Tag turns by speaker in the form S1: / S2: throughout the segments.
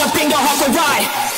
S1: I'ma ride.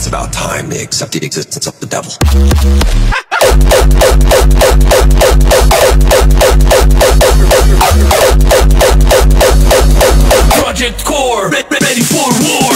S2: it's about time they accept the existence of the devil.
S3: Project Core, ready for war.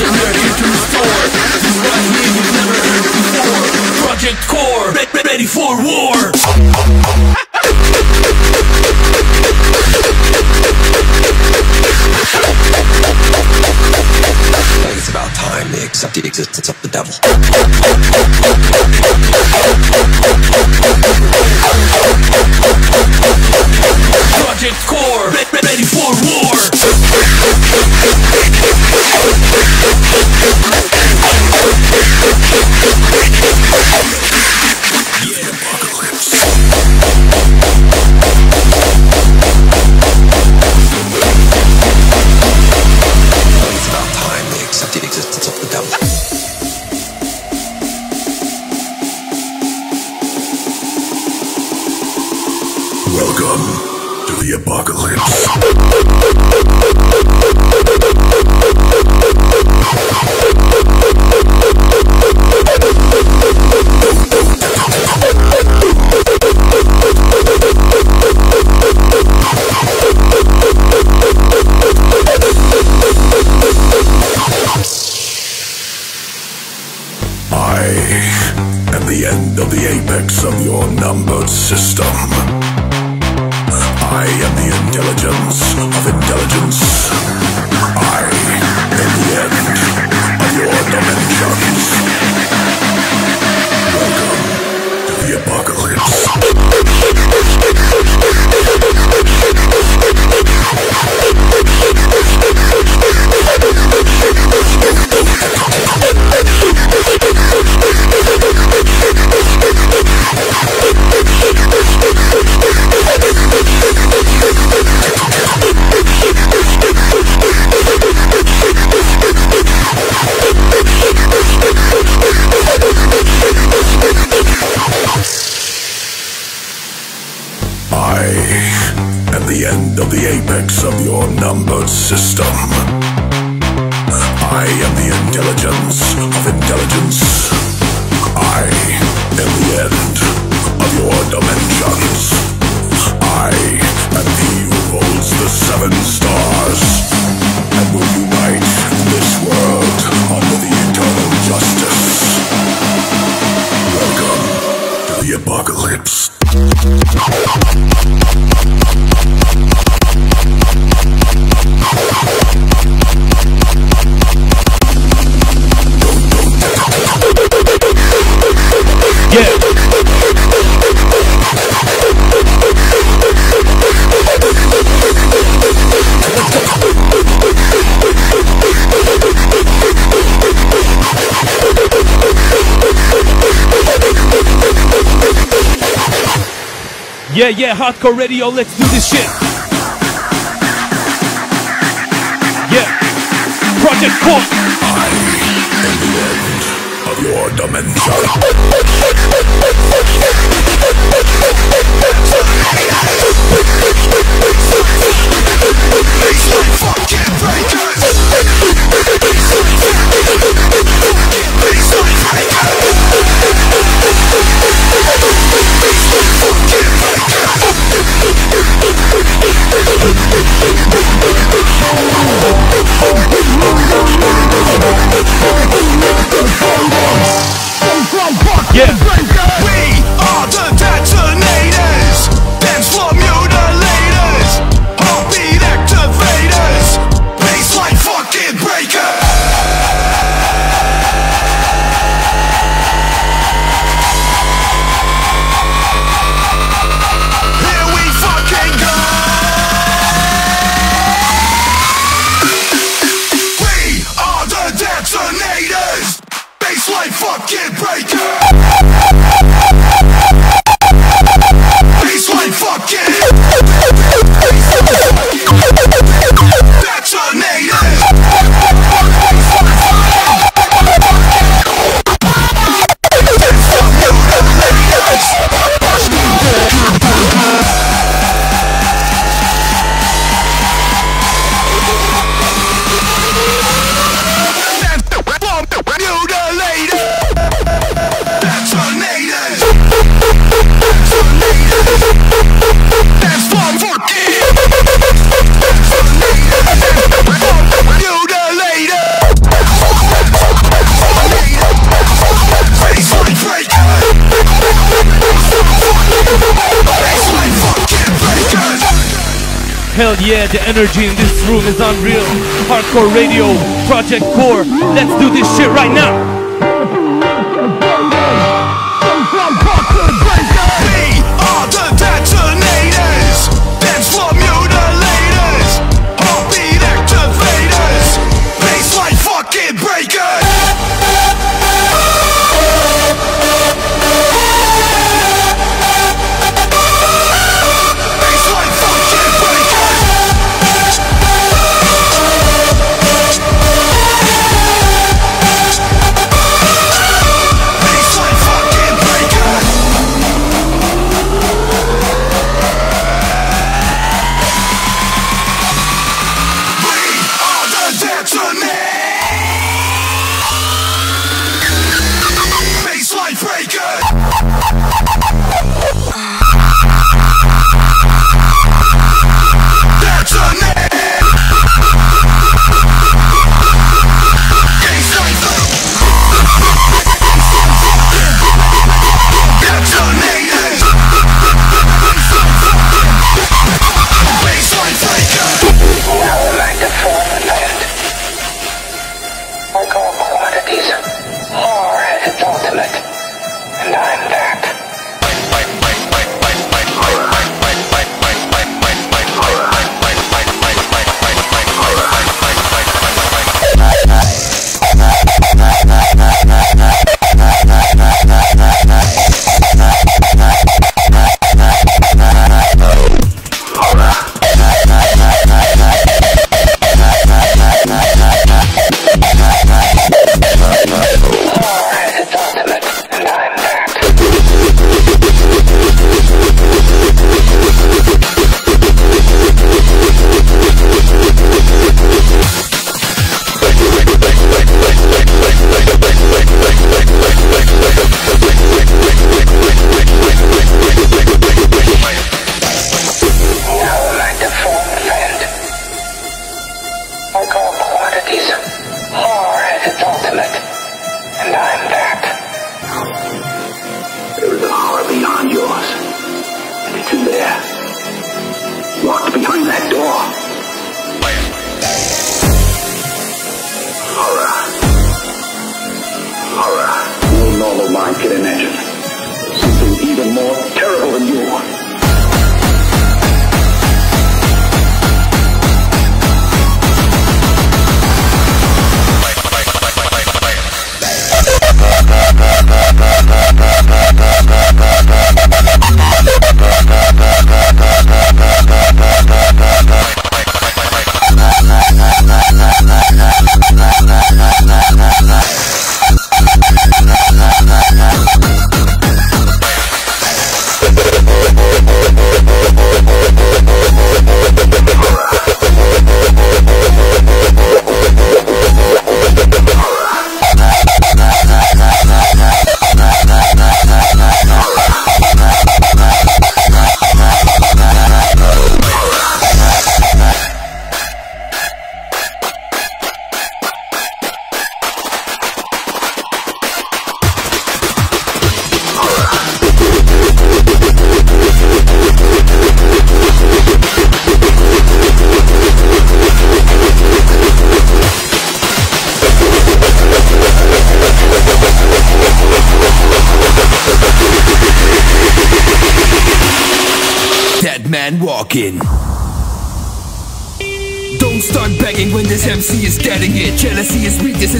S2: It's about time they accept the existence of the devil.
S3: legends. Yeah, yeah, hardcore radio, let's do this shit. Yeah. Project Core.
S2: of your dimension.
S3: Yeah.
S4: We are fucking breaker. Baseline
S3: yeah, the energy in this room is unreal. Hardcore radio, Project Core. Let's do this shit right now.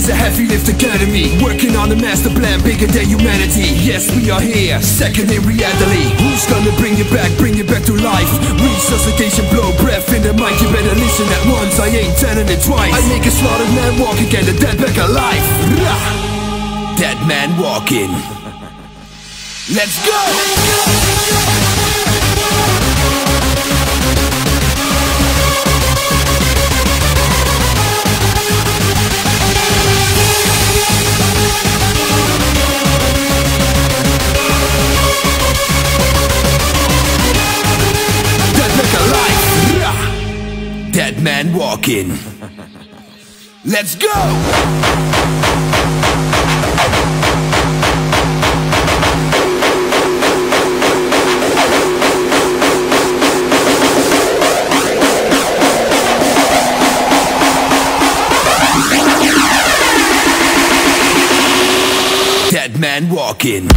S5: A heavy lift academy Working on a master plan bigger than humanity. Yes, we are here, second in reality. Who's gonna bring you back, bring you back to life? Resuscitation, blow breath in the mic You better listen at once, I ain't telling it twice. I make a slaughtered man walk again, the dead back alive Rah! Dead man walking. Let's go! Dead man walking Let's go! Dead man walking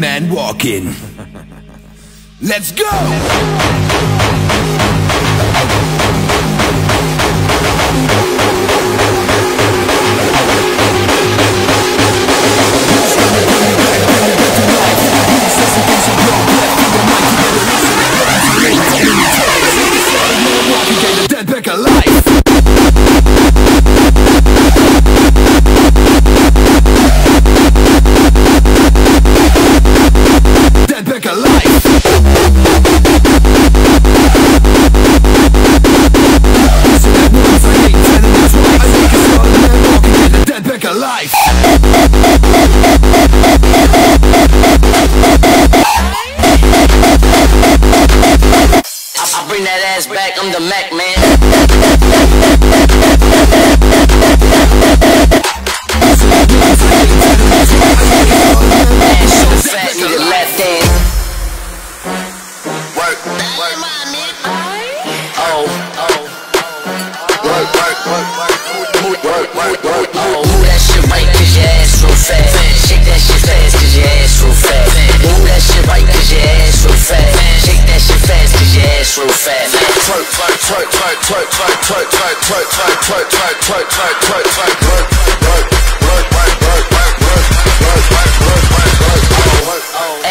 S5: man walking. Let's go! Dead back alive.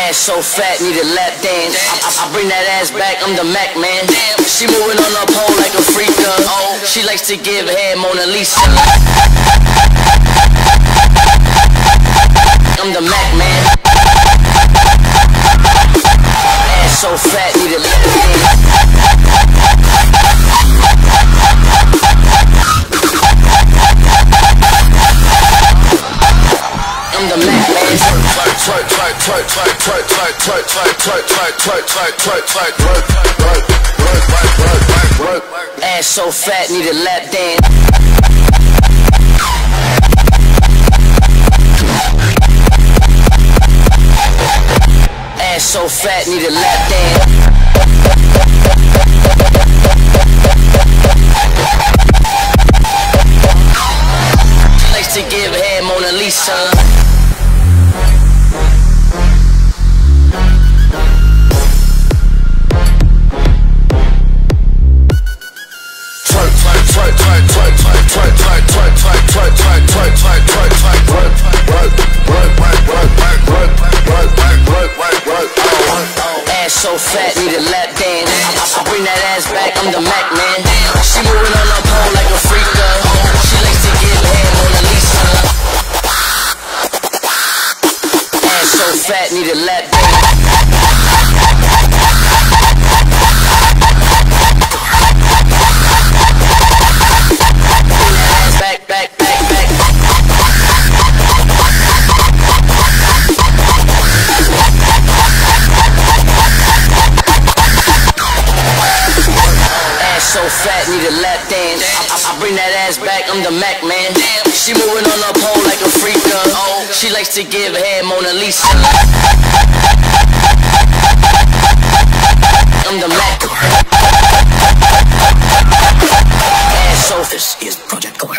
S6: Ass so fat, need a
S7: lap dance. I, I bring that ass back, I'm the Mac man. She moving on a pole like a freaka. Oh, she likes to give head Mona Lisa. I'm the Mac man. Ass so fat, need a lap dance. Ass so fat, need a lap dance. Ass so fat, need a lap dance. Likes to give head Mona Lisa. So fat, need a lap dance. I bring that ass back, I'm the Mac man. She moving on a pole like a freaka. Uh. She likes to give head Mona Lisa. Ass so fat, need a lap dance. I'm the Mac man. She moving on a pole like a freaka. Oh, she likes to give head Mona Lisa. I'm the Mac. Ass so this is Project Core.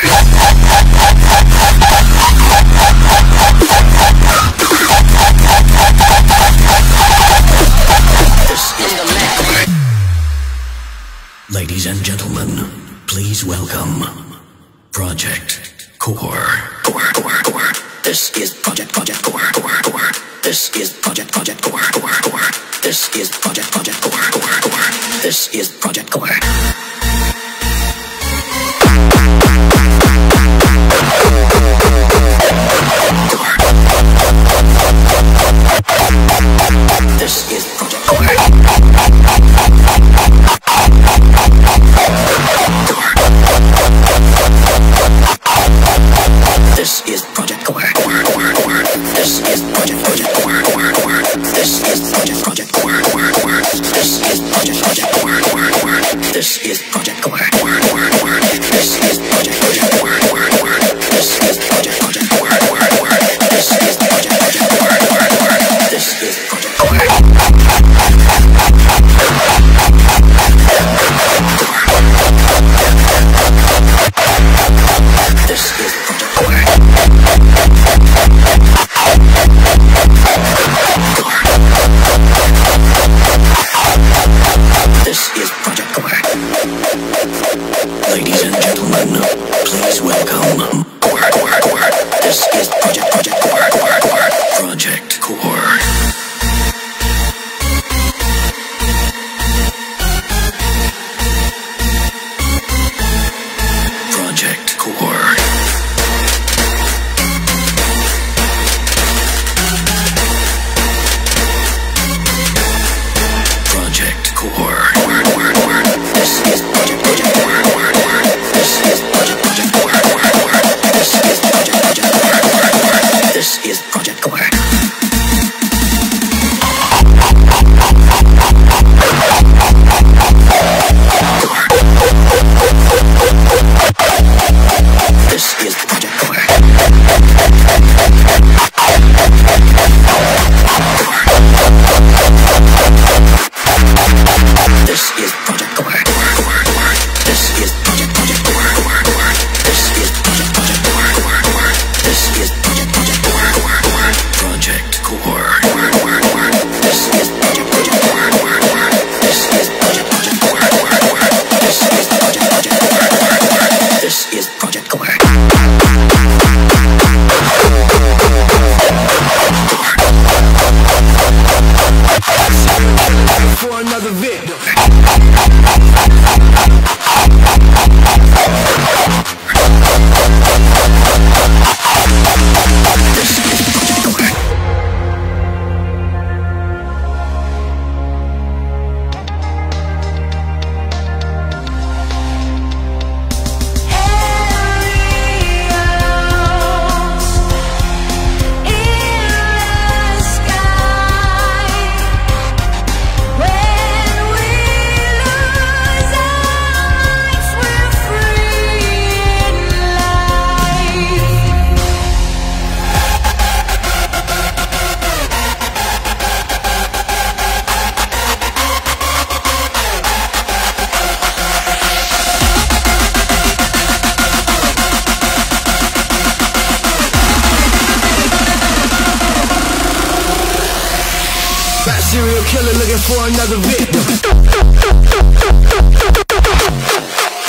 S7: This is
S8: another victim.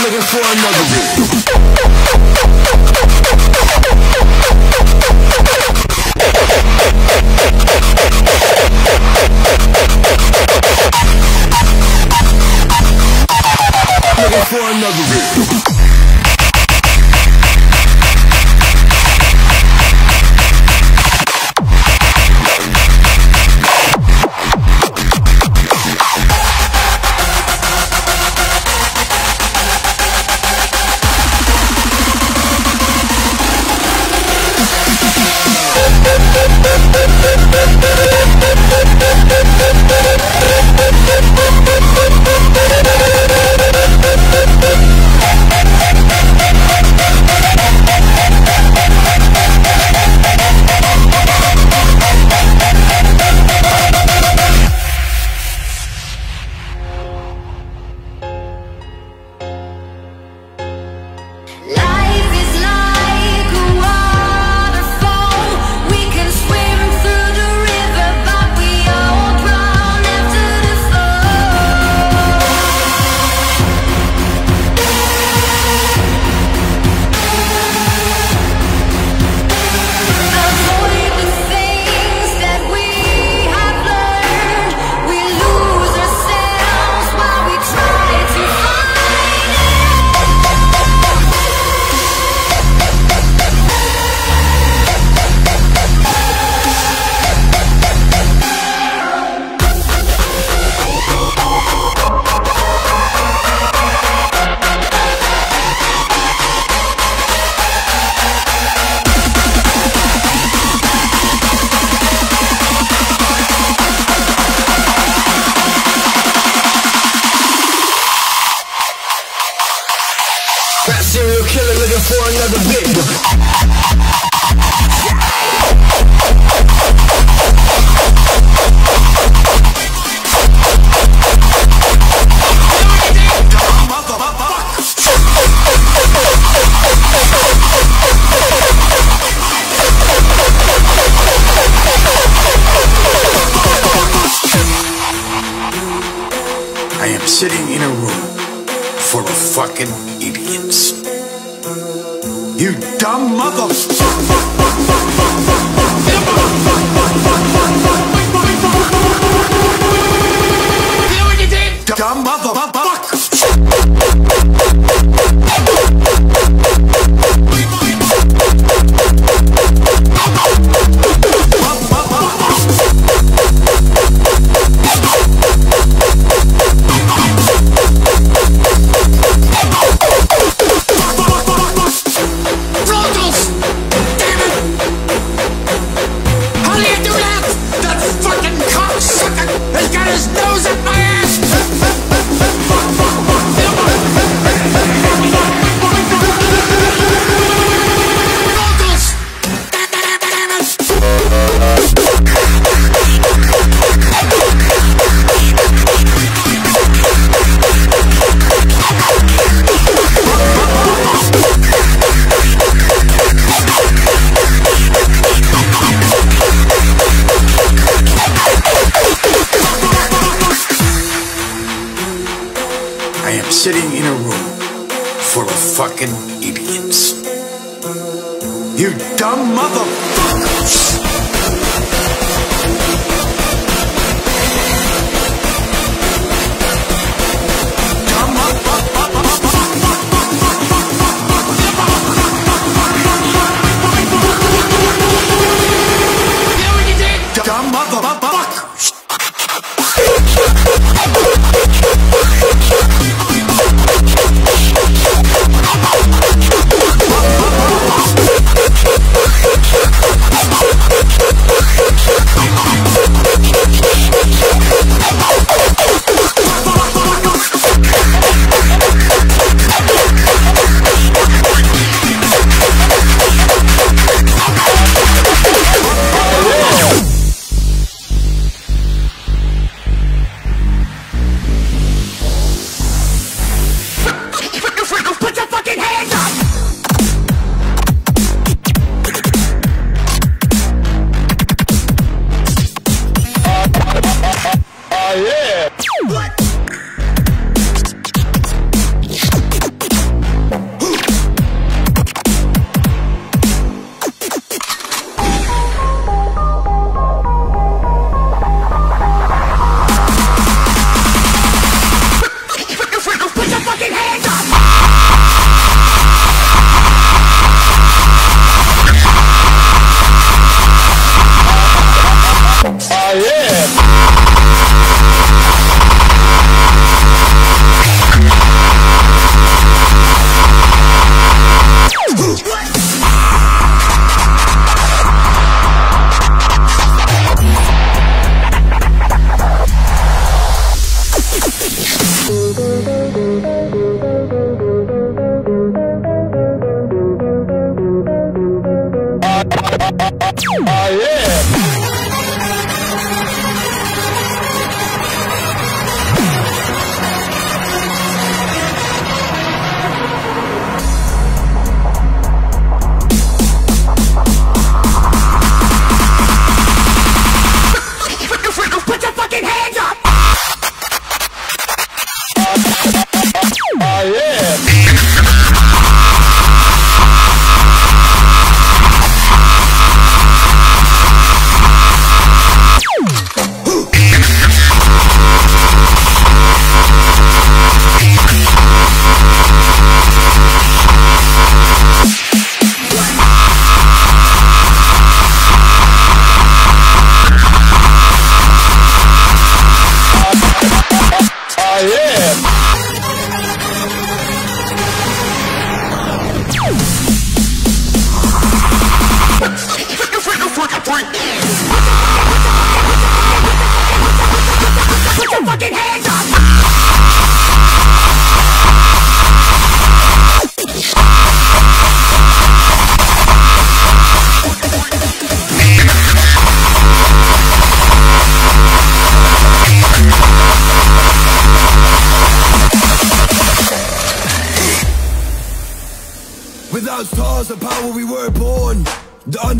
S8: Looking for another victim.
S1: I am sitting in a room full of fucking idiots. You dumb motherfucker! Dumb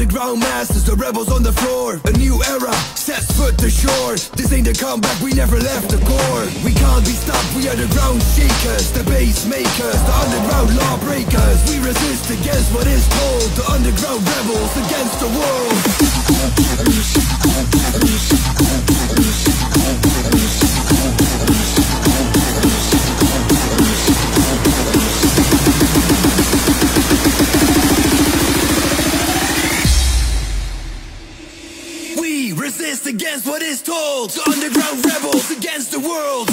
S5: underground masters, the rebels on the floor. A new era sets foot to shore. This ain't a comeback, we never left the core. We can't be stopped, we are the ground shakers The bass makers, the underground lawbreakers. We resist against what is told The underground rebels against the world against what is told. The underground rebels against the world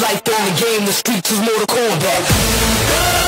S9: Like throwing a game, the streets is Mortal Kombat.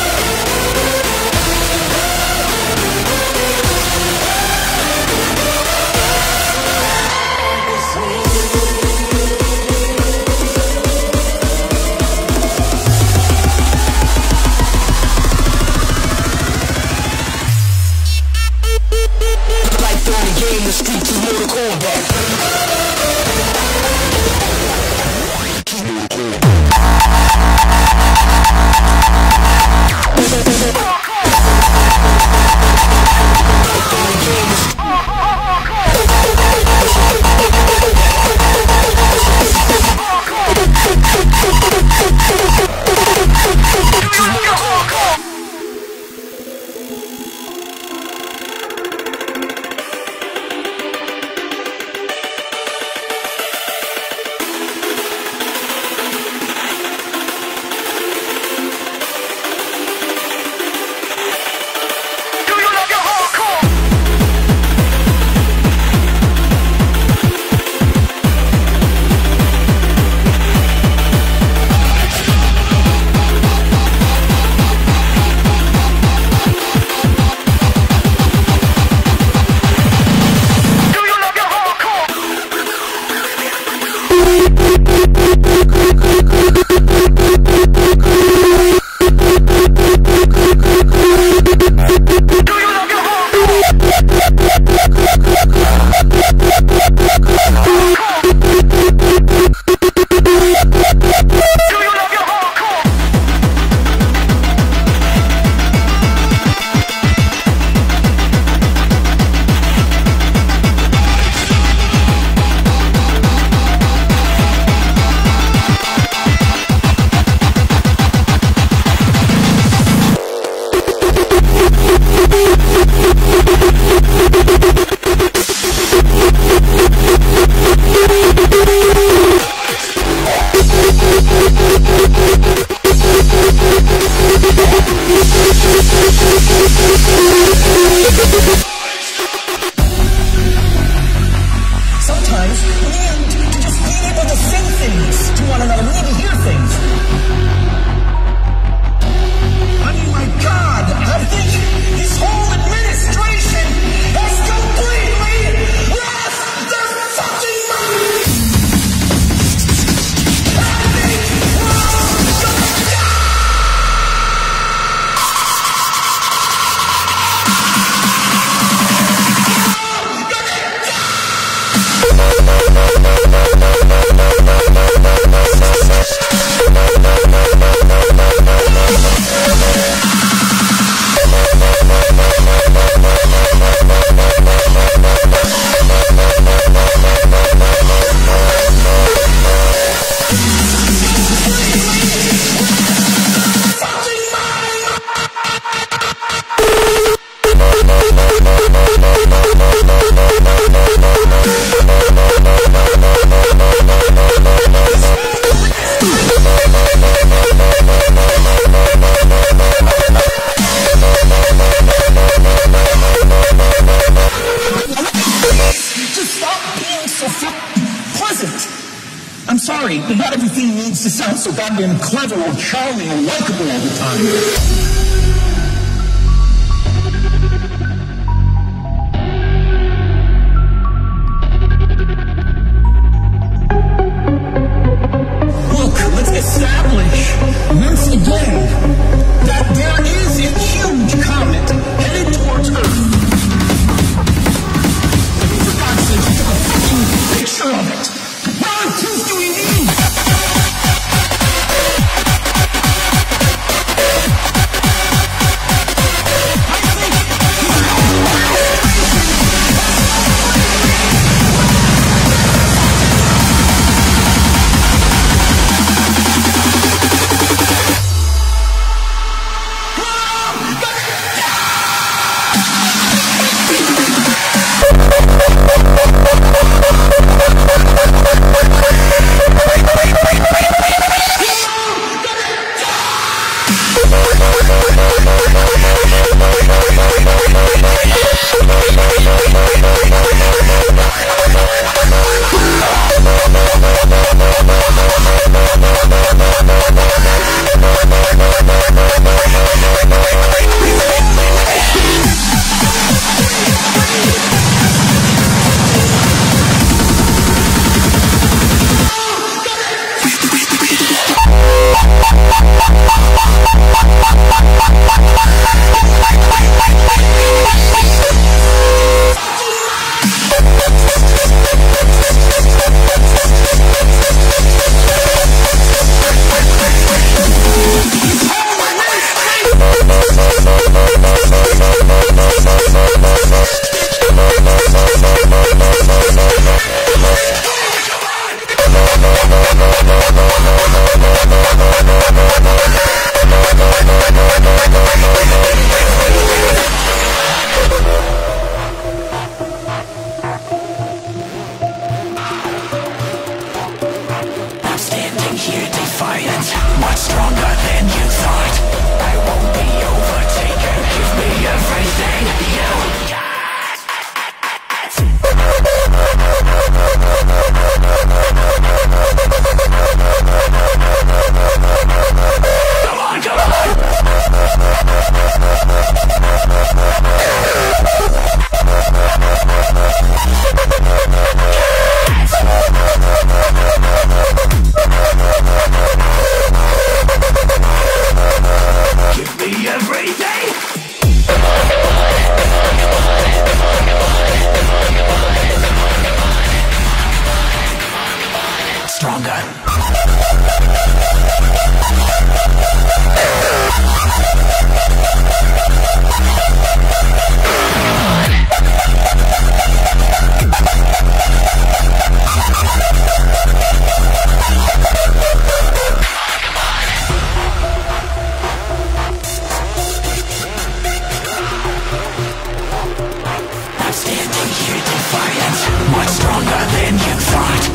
S10: Here defiant, much stronger than you thought.